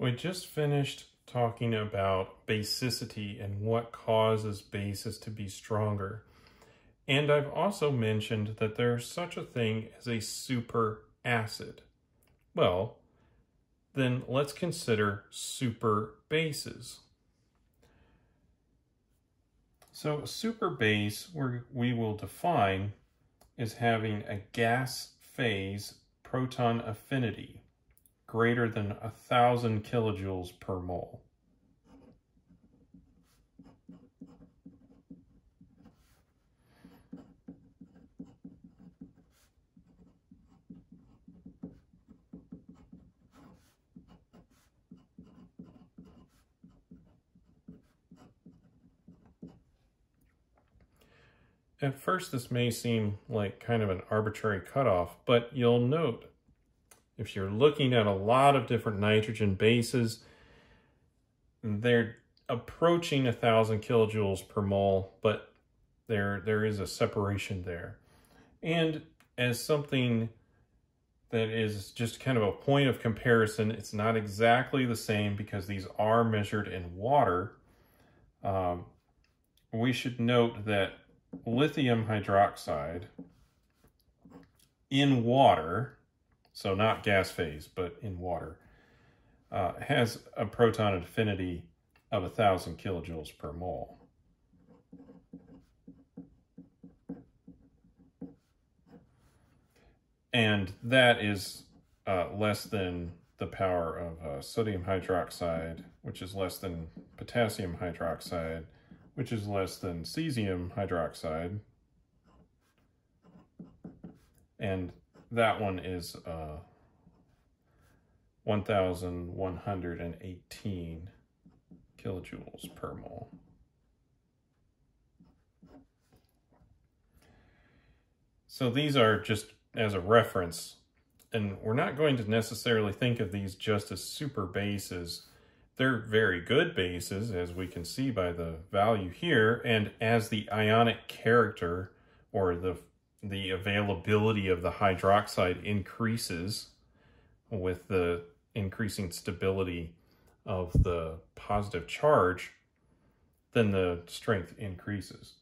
We just finished talking about basicity and what causes bases to be stronger. And I've also mentioned that there's such a thing as a super acid. Well, then let's consider super bases. So a super base we will define is having a gas phase proton affinity greater than a thousand kilojoules per mole. At first, this may seem like kind of an arbitrary cutoff, but you'll note if you're looking at a lot of different nitrogen bases, they're approaching a thousand kilojoules per mole, but there there is a separation there. And as something that is just kind of a point of comparison, it's not exactly the same because these are measured in water. Um, we should note that lithium hydroxide in water, so not gas phase, but in water, uh, has a proton affinity of 1,000 kilojoules per mole. And that is uh, less than the power of uh, sodium hydroxide, which is less than potassium hydroxide, which is less than cesium hydroxide. And that one is uh, 1,118 kilojoules per mole. So these are just as a reference, and we're not going to necessarily think of these just as super bases they're very good bases, as we can see by the value here, and as the ionic character or the, the availability of the hydroxide increases with the increasing stability of the positive charge, then the strength increases.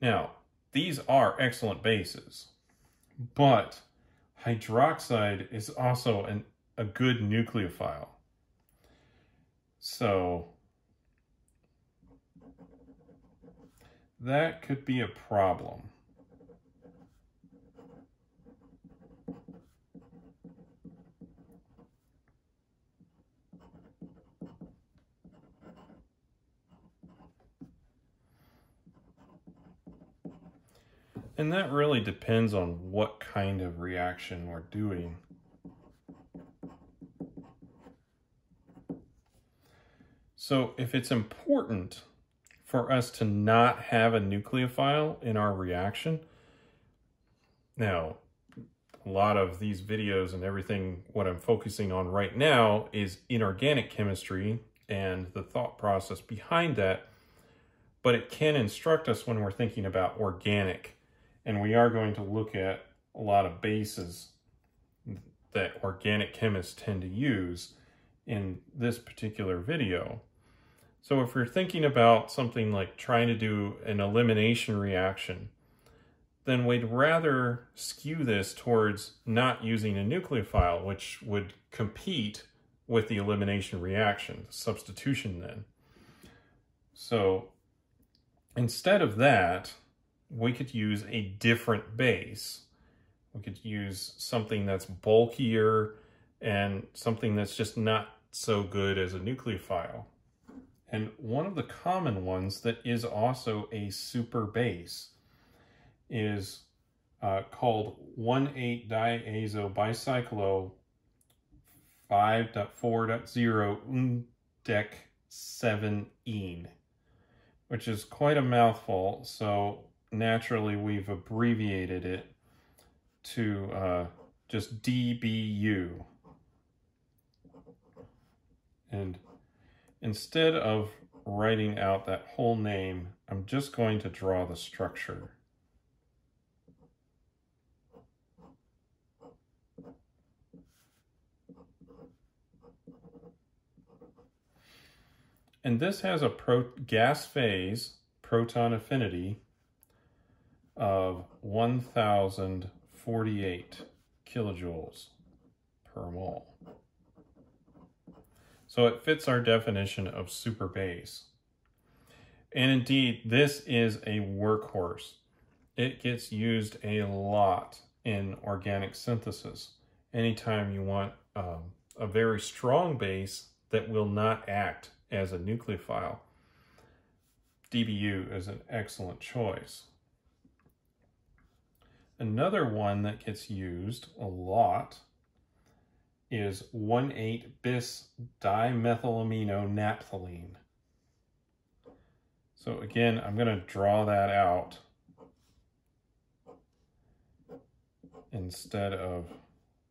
Now, these are excellent bases, but hydroxide is also an, a good nucleophile. So that could be a problem. And that really depends on what kind of reaction we're doing. So if it's important for us to not have a nucleophile in our reaction, now, a lot of these videos and everything, what I'm focusing on right now is inorganic chemistry and the thought process behind that, but it can instruct us when we're thinking about organic. And we are going to look at a lot of bases that organic chemists tend to use in this particular video. So if we're thinking about something like trying to do an elimination reaction, then we'd rather skew this towards not using a nucleophile, which would compete with the elimination reaction, substitution then. So instead of that, we could use a different base. We could use something that's bulkier and something that's just not so good as a nucleophile. And one of the common ones that is also a super base is uh, called 1,8-diaza bicyclo 5.4.0 undec 7-ene, which is quite a mouthful. So naturally we've abbreviated it to uh, just DBU. And Instead of writing out that whole name, I'm just going to draw the structure. And this has a gas phase proton affinity of 1048 kilojoules per mole. So it fits our definition of super base. And indeed, this is a workhorse. It gets used a lot in organic synthesis. Anytime you want um, a very strong base that will not act as a nucleophile, DBU is an excellent choice. Another one that gets used a lot is 1,8-bis dimethylamino naphthalene. So again, I'm going to draw that out instead of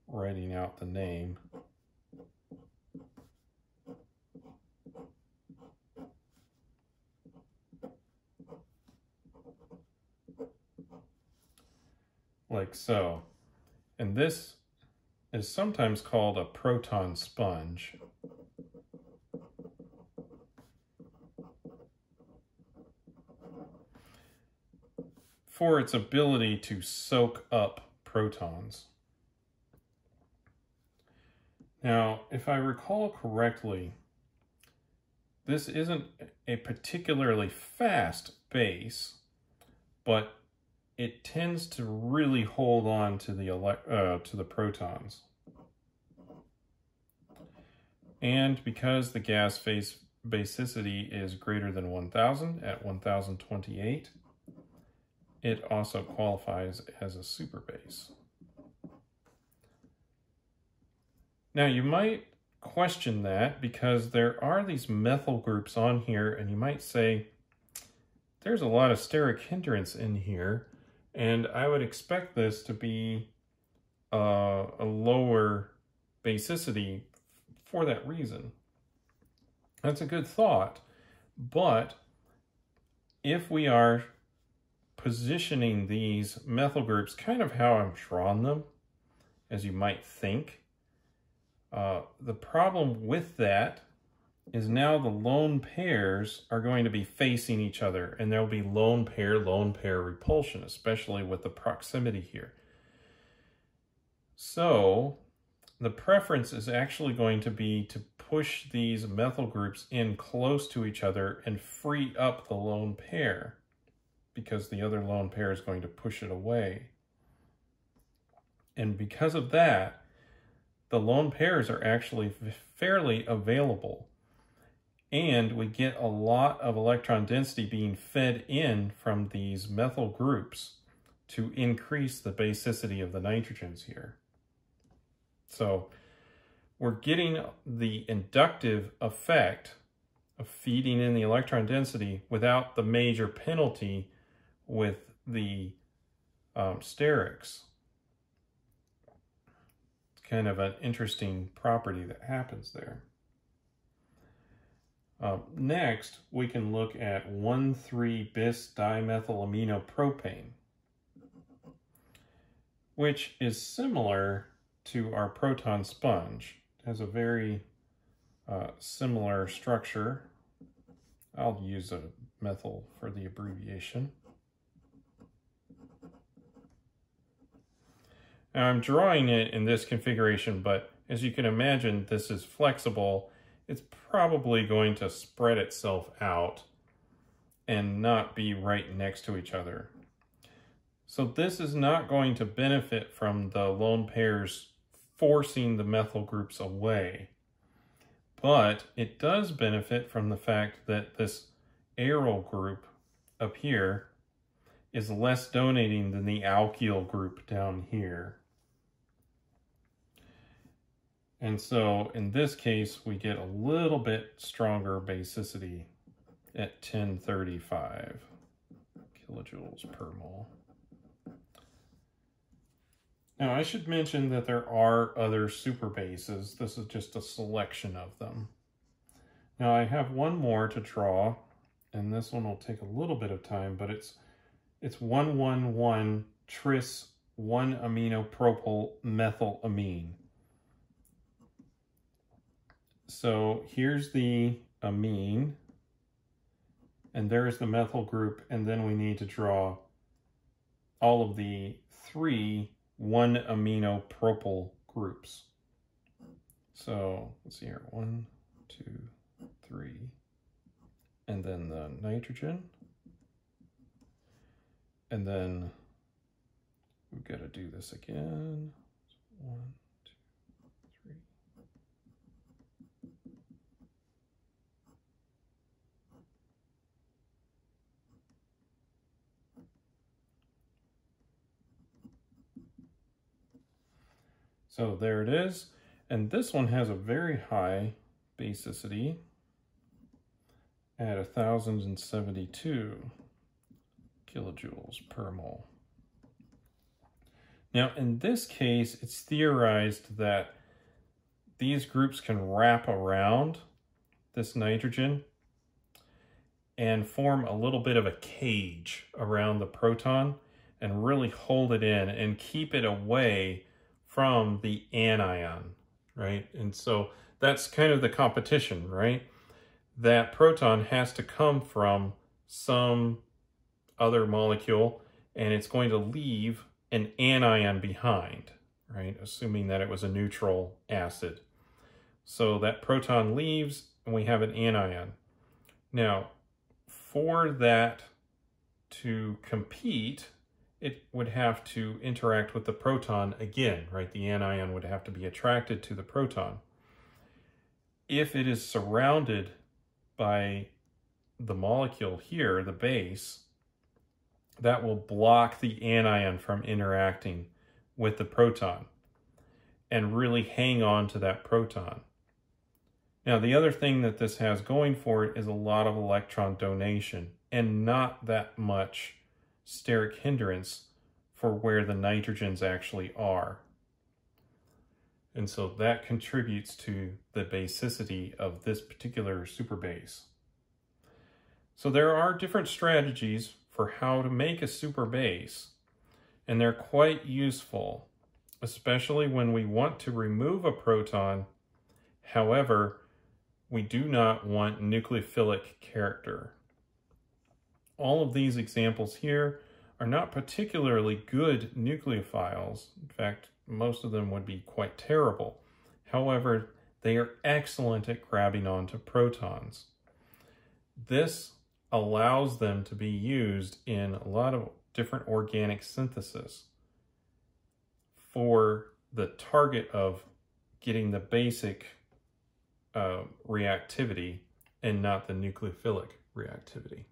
writing out the name. Like so. And this is sometimes called a proton sponge. for its ability to soak up protons. Now, if I recall correctly, this isn't a particularly fast base, but it tends to really hold on to the uh, to the protons. And because the gas phase basicity is greater than 1000 at 1028, it also qualifies as a superbase. Now you might question that because there are these methyl groups on here and you might say, there's a lot of steric hindrance in here and I would expect this to be uh, a lower basicity for that reason. That's a good thought, but if we are positioning these methyl groups kind of how I've drawn them, as you might think. Uh, the problem with that is now the lone pairs are going to be facing each other and there'll be lone pair, lone pair repulsion, especially with the proximity here. So the preference is actually going to be to push these methyl groups in close to each other and free up the lone pair because the other lone pair is going to push it away. And because of that, the lone pairs are actually fairly available. And we get a lot of electron density being fed in from these methyl groups to increase the basicity of the nitrogens here. So we're getting the inductive effect of feeding in the electron density without the major penalty with the um, sterics. It's kind of an interesting property that happens there. Uh, next, we can look at 1,3-bis dimethylamino-propane, which is similar to our proton sponge. It has a very uh, similar structure. I'll use a methyl for the abbreviation. Now I'm drawing it in this configuration, but as you can imagine, this is flexible. It's probably going to spread itself out and not be right next to each other. So this is not going to benefit from the lone pairs forcing the methyl groups away. But it does benefit from the fact that this aryl group up here is less donating than the alkyl group down here. And so in this case, we get a little bit stronger basicity at 1035 kilojoules per mole. Now I should mention that there are other super bases. This is just a selection of them. Now I have one more to draw, and this one will take a little bit of time, but it's it's 111 tris 1 amino propyl methylamine. So here's the amine and there's the methyl group, and then we need to draw all of the three one amino propyl groups. So let's see here, one, two, three, and then the nitrogen. And then we've got to do this again. One, So there it is. And this one has a very high basicity at 1,072 kilojoules per mole. Now, in this case, it's theorized that these groups can wrap around this nitrogen and form a little bit of a cage around the proton and really hold it in and keep it away from the anion, right? And so that's kind of the competition, right? That proton has to come from some other molecule and it's going to leave an anion behind, right? Assuming that it was a neutral acid. So that proton leaves and we have an anion. Now, for that to compete, it would have to interact with the proton again, right? The anion would have to be attracted to the proton. If it is surrounded by the molecule here, the base, that will block the anion from interacting with the proton and really hang on to that proton. Now, the other thing that this has going for it is a lot of electron donation and not that much steric hindrance for where the nitrogens actually are. And so that contributes to the basicity of this particular super base. So there are different strategies for how to make a super base, and they're quite useful, especially when we want to remove a proton. However, we do not want nucleophilic character all of these examples here are not particularly good nucleophiles. In fact, most of them would be quite terrible. However, they are excellent at grabbing onto protons. This allows them to be used in a lot of different organic synthesis for the target of getting the basic uh, reactivity and not the nucleophilic reactivity.